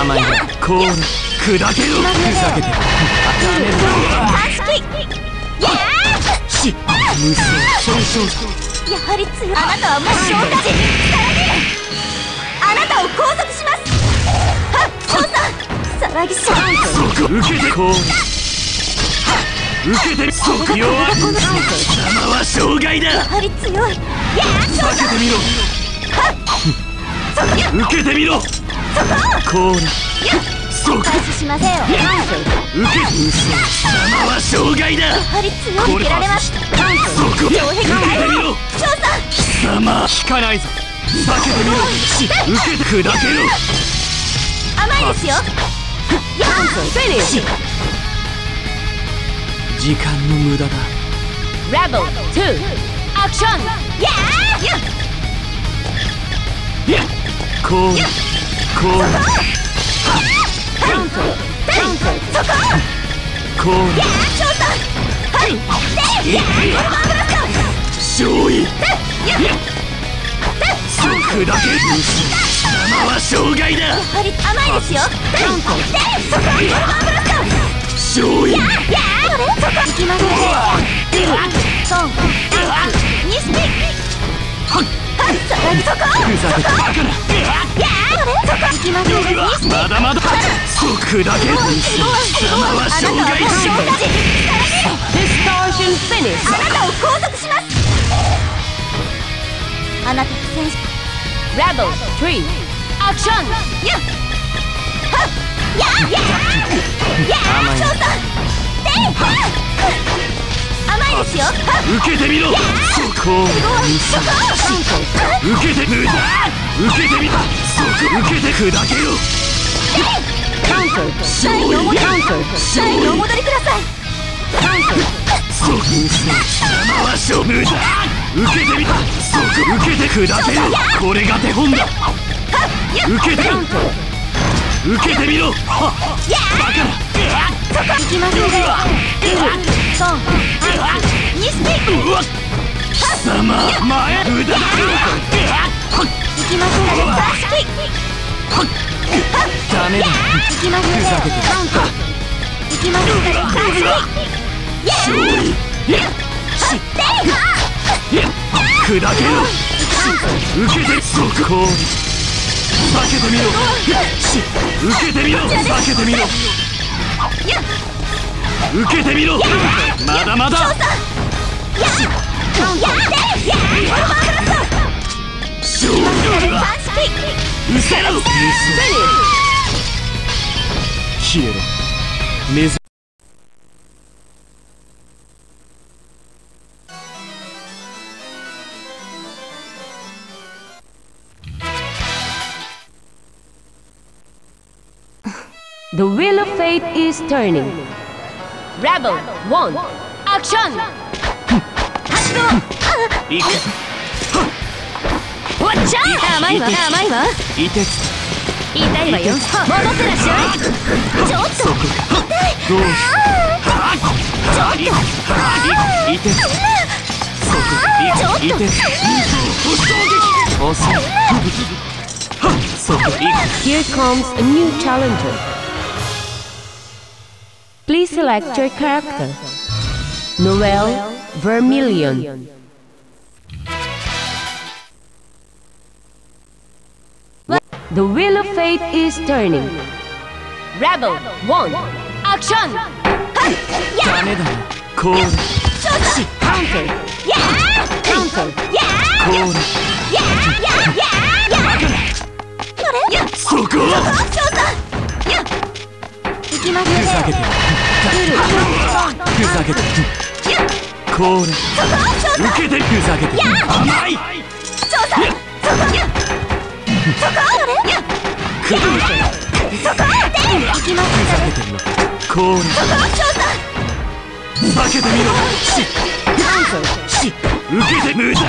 甘いなコール砕けろ。ふざけてダメだ鑑識やし無双損傷ーやはり強いあなたはもう消化時さらにあなたを拘束しますはっ調査騒ぎしゃそこ受けてコール受けてそこ弱い貴様は障害だやはり強い。やー調避けてみろ。査そこや受けてみろ。そこコールやそこ開始しませんよや受け無双貴様は障害だ。はり強い。受けられますそこ受けてみろ調査貴様引かないぞ避けてみろし受けて砕けろ。甘いですよ。やーし時間の無駄だ。Rebel 2 Action. やーやいやコールコール Counter Counter そこコールやー調査はいでやーワンブラス勝利トやいやそこだけ貴様は障害だやはり甘いですよでそこワンブラスト勝利やーそれそこ。行きますねソンニスピはいそこそこふざけてバカなやーそれそこ行きます。ねニスピまだまだそこだけ貴様はあなた障はもう害者消化時 Distortion Finish あなたを拘束します。あなた不戦士 Rebel 3 Action やっはっやーやーやー調査ではっ甘いですよ。受けてみろ。そこ受けて受けてみろそこ受けて砕けろ Counter 勝利第勝台にお利戻りください。そこ貴様は勝無駄受けてみろそこ受けて砕けろこれが手本だ受けて受けてみろバカなそこ行きますねソンニスピうわ貴様前無駄だ行きますね鑑識ダメだ行きますねふざけて行きますね鑑識勝利いやしいや砕けろ受けてみろ受けてみろ避けてみろやっ受けてみろ。まだまだ。調査やっやってやーワンブラスト勝利は鑑識失せろ消えろ目覚 The wheel of fate is turning Rebel 1 Action. いくわっちゃ甘いわ甘いわいてつ痛いわよ戻ってらっしゃいちょっとそこどうしいいいてつそこいいてつ遅いそこい Here comes a new challenger Please select your character Noel Vermilion The wheel of fate is turning Rebel 1 Action ダメだコール Counter やー Counter やコールーやーやーやーやーこれやっそこ調査やっ行きますねふざけてふざけてやっコールそこ調査受けてふざけて甘いそこやっそこそこ行きますふざけてみろコールそこ避けてみろしし受けて無駄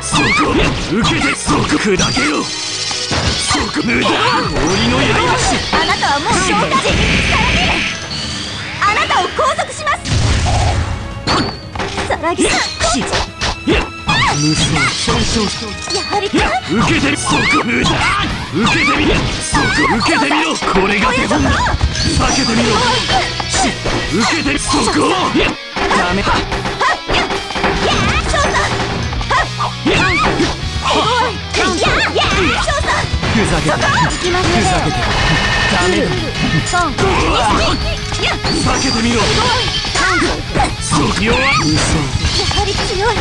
そこ受けてそこ砕けろそこ無駄鬼の刃しあなたはもう消化を拘束します。さらぎさんしいや無双少々やはりいや受けてそこ無駄受けてみろそこ受けてみろこれが手本だ避けてみろし受けてそこダメだやー翔さんいややーやー翔さんふざけてふざけてダメだ避けてみろそこ弱い。無双はり強い。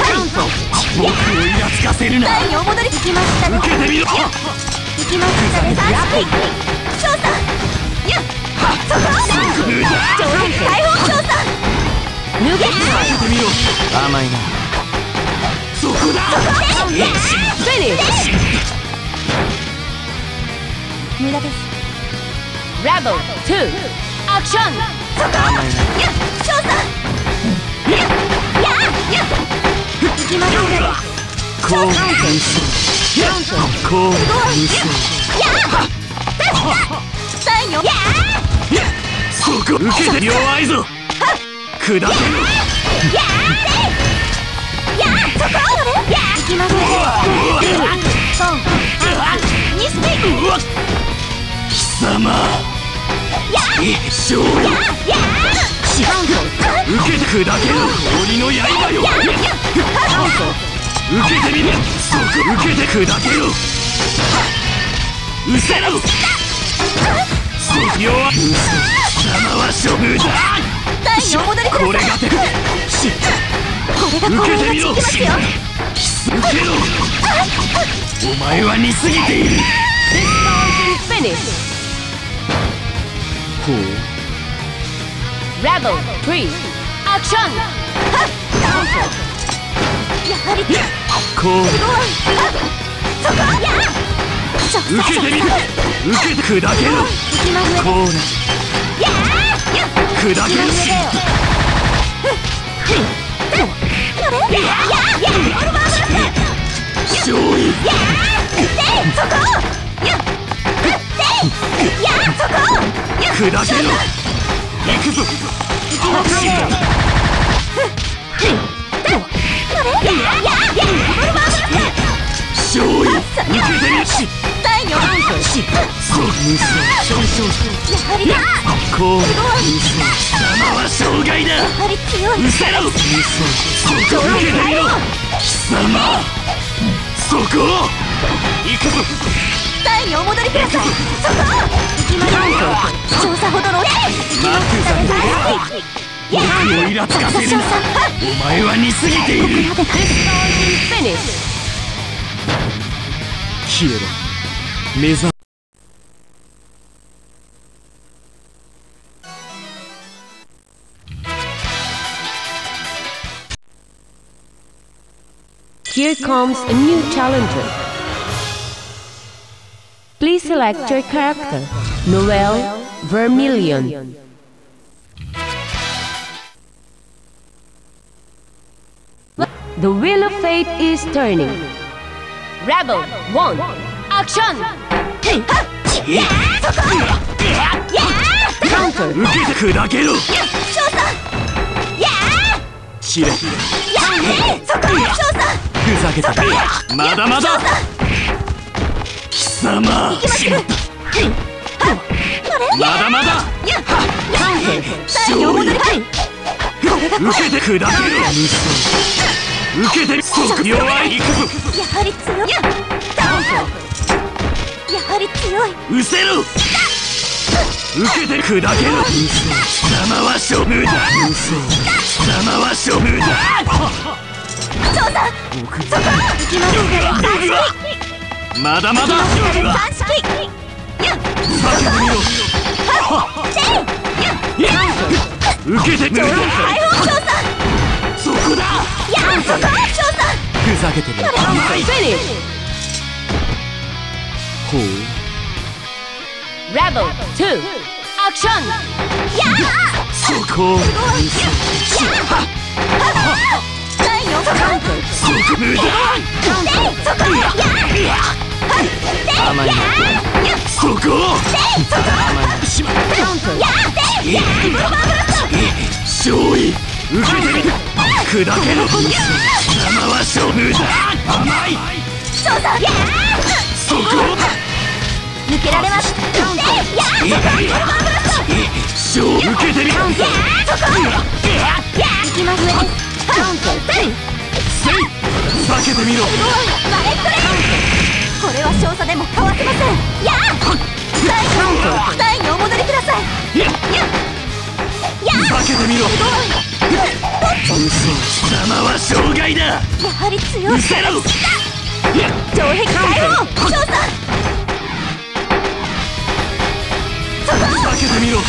僕をイラつかせるな台にお戻り行きましたね受けてみろ行きましたね三式翔さんやそこ無駄上辺解放翔さん脱げ避けてみろ甘い。なそこだ Finish! 無駄です Rebel 2 Action! 甘いなや翔さんややや行きましたねこう無双こう無双台におやそこ受けて弱いぞ砕けろやそこや行きましたねポンニスピうわ貴様勝利や受けて砕けろ。鬼の刃よ受けてみろ。そこ受けて砕けろ。うせろ。そこ弱い貴様は処遇だこれが手しこれが受けてみろ。受けろ。お前は似すぎている Finish! ほう Rebel 3 Action! やはりこうそこや受けてみろ受けて砕けろ。行きますねこうな砕けろ。しやややオルバーブラス勝利そこやでやそこや砕けろ。行くぞ。そこう無双貴様は障害だはり強いうせろ無双そこ受けてみろ貴様そこ行くぞ台にお戻りくださいそこ行きます調査ほどのマクザ大好き僕をイラつかせるなお前は似すぎている Finish! 消えろ目覚 Here comes a new challenger. Please select your character. Noel Vermilion. The wheel of fate is turning. Rebel 1 Action! Counter 受けて砕けろ翔さんやキレーやーそこ翔さんふざけたまだまだ貴 様。まだまだ。台にお戻りください受けて砕けろ受けてそう弱い。やはり強い。やはり強い。うせろ受けて砕けろ貴様は処遇だ。貴様は処遇だ。翔さん行きますまだまだ。三式や避けてみろ受けて解放翔さんそこだやそこ翔さんふざけてる Finish! ほう Rebel 2 Action! やっきますねせい。せい避けてみろバレットレイ。これは少佐でもかわせません。や大将大にお戻りください。ややや避けてみろ嘘貴様は障害だ。やはり強い。失せろ城壁少佐。けてみろ